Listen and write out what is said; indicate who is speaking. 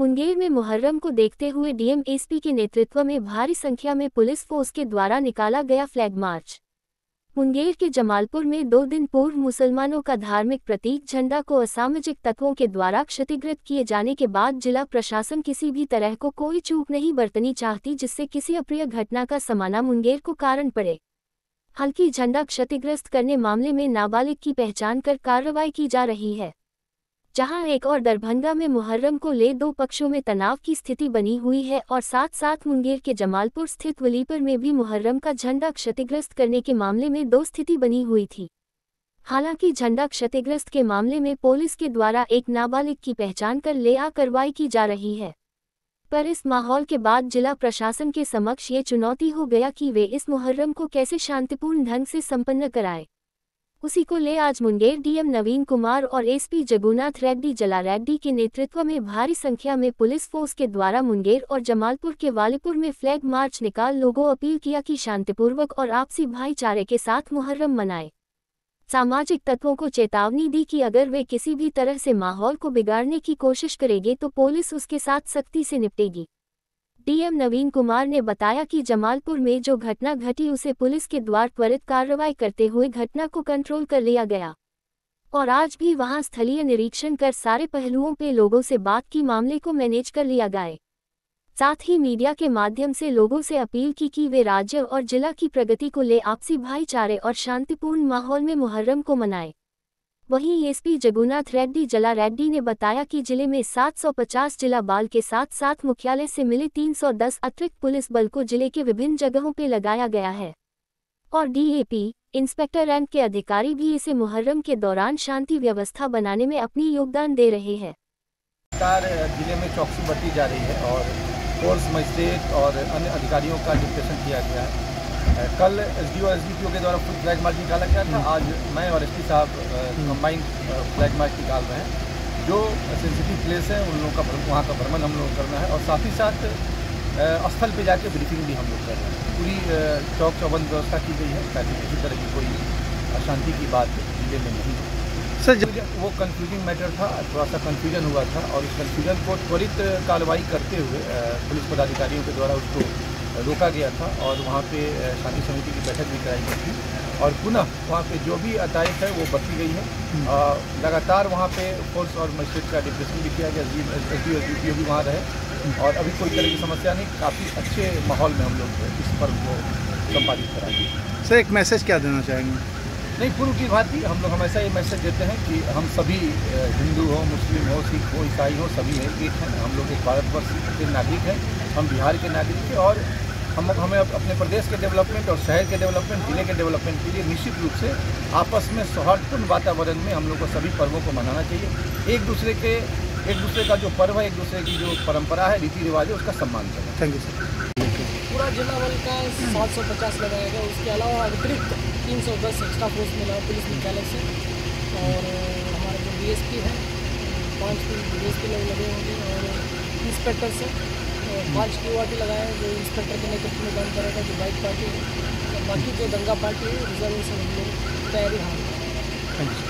Speaker 1: मुंगेर में मुहर्रम को देखते हुए डीएम एसपी के नेतृत्व में भारी संख्या में पुलिस फोर्स के द्वारा निकाला गया फ्लैग मार्च। मुंगेर के जमालपुर में दो दिन पूर्व मुसलमानों का धार्मिक प्रतीक झंडा को असामाजिक तत्वों के द्वारा क्षतिग्रस्त किए जाने के बाद जिला प्रशासन किसी भी तरह को कोई चूक नहीं बरतनी चाहती, जिससे किसी अप्रिय घटना का समाना मुंगेर को कारण पड़े। हल्की झंडा क्षतिग्रस्त करने मामले में नाबालिग की पहचान कर कार्रवाई की जा रही है। जहाँ एक और दरभंगा में मुहर्रम को ले दो पक्षों में तनाव की स्थिति बनी हुई है और साथ साथ मुंगेर के जमालपुर स्थित वलीपर में भी मुहर्रम का झंडा क्षतिग्रस्त करने के मामले में दो स्थिति बनी हुई थी। हालाँकि झंडा क्षतिग्रस्त के मामले में पुलिस के द्वारा एक नाबालिग की पहचान कर ले आ कार्रवाई की जा रही है। पर इस माहौल के बाद जिला प्रशासन के समक्ष ये चुनौती हो गया कि वे इस मुहर्रम को कैसे शांतिपूर्ण ढंग से संपन्न कराए। उसी को ले आज मुंगेर डीएम नवीन कुमार और एसपी जगुनाथ रेड्डी, जला रेड्डी के नेतृत्व में भारी संख्या में पुलिस फोर्स के द्वारा मुंगेर और जमालपुर के वालीपुर में फ्लैग मार्च निकाल लोगों अपील किया कि शांतिपूर्वक और आपसी भाईचारे के साथ मुहर्रम मनाए। सामाजिक तत्वों को चेतावनी दी कि अगर वे किसी भी तरह से माहौल को बिगाड़ने की कोशिश करेंगे तो पुलिस उसके साथ सख्ती से निपटेगी। डीएम नवीन कुमार ने बताया कि जमालपुर में जो घटना घटी, उसे पुलिस के द्वार त्वरित कार्रवाई करते हुए घटना को कंट्रोल कर लिया गया। और आज भी वहाँ स्थलीय निरीक्षण कर सारे पहलुओं पे लोगों से बात की, मामले को मैनेज कर लिया गया। साथ ही मीडिया के माध्यम से लोगों से अपील की कि वे राज्य और जिला की प्रगति को ले आपसी भाईचारे और शांतिपूर्ण माहौल में मुहर्रम को मनाएँ। वहीं एसपी जगुनाथ रेड्डी, जला रेड्डी ने बताया कि ज़िले में 750 जिला बाल के साथ साथ मुख्यालय से मिले 310 अतिरिक्त पुलिस बल को ज़िले के विभिन्न जगहों पर लगाया गया है। और डीएपी, इंस्पेक्टर रैंक के अधिकारी भी इसे मुहर्रम के दौरान शांति व्यवस्था बनाने में अपनी योगदान दे रहे हैं।
Speaker 2: ज़िले में चौकसी बढ़ती जा रही है और फोर्स मजिस्ट्रेट और अन्य अधिकारियों का डिप्रेशन किया गया है। कल S D O S D P O के द्वारा फुल फ्लैग मार्च निकाला गया था। आज मैं और एस पी साहब कंबाइंड फ्लैग मार्च निकाल रहे हैं। जो सेंसिटिव प्लेस है उन लोगों का वहाँ का भ्रमण हम लोग करना है। और साथ ही साथ स्थल पे जाके ब्रीफिंग भी हम लोग कर रहे हैं। पूरी चौक चौबंद व्यवस्था की गई है ताकि किसी तरह की कोई अशांति की बात ज़िले में नहीं सर जब वो कन्फ्यूजिंग मैटर था थोड़ा सा कन्फ्यूज़न हुआ था। और उस कन्फ्यूज़न को त्वरित कार्रवाई करते हुए पुलिस पदाधिकारियों के द्वारा उसको रोका गया था और वहाँ पे शांति समिति की बैठक भी कराई गई थी। और पुनः वहाँ पे जो भी अदायत है वो बरती गई है। हम्म। लगातार वहाँ पे फोर्स और मजिस्ट्रेट का डिप्रेशन भी किया गया एस डी एस डी भी वहाँ रहे। और अभी कोई तरह की समस्या नहीं काफ़ी अच्छे माहौल में हम लोग इस पर्व को संपादित कराएँगे।
Speaker 3: सर एक मैसेज क्या देना चाहेंगे?
Speaker 2: नहीं पूर्व की बात ही हम लोग हमेशा ये मैसेज देते हैं कि हम सभी हिंदू हो मुस्लिम हो सिख हो ईसाई हो सभी हैं एक हैं। हम लोग एक भारतवर्ष के नागरिक हैं हम बिहार के नागरिक हैं और हम हमें अपने प्रदेश के डेवलपमेंट और शहर के डेवलपमेंट ज़िले के डेवलपमेंट के लिए निश्चित रूप से आपस में सौहार्दपूर्ण वातावरण में हम लोग को सभी पर्वों को मनाना चाहिए। एक दूसरे के एक दूसरे का जो पर्व है एक दूसरे की जो परंपरा है रीति रिवाज है उसका सम्मान करें।
Speaker 3: थैंक यू सर
Speaker 4: पूरा जिला बल का सात सौ पचास लगाया गया उसके अलावा अतिरिक्त तीन सौ दस एक्स्ट्रा फोर्स मिला है पुलिस मुख्यालय से। और हमारे जो डी एस पी है, पाँच डी एस पी लोग लगे होंगे और इंस्पेक्टर से। पाँच क्यू आर टी लगाए जो इंस्पेक्टर के नेतृत्व में काम करेगा जो बाइक पार्टी है। और बाकी जो दंगा पार्टी है रिज़र्व से हम लोग तैयारी हाँ।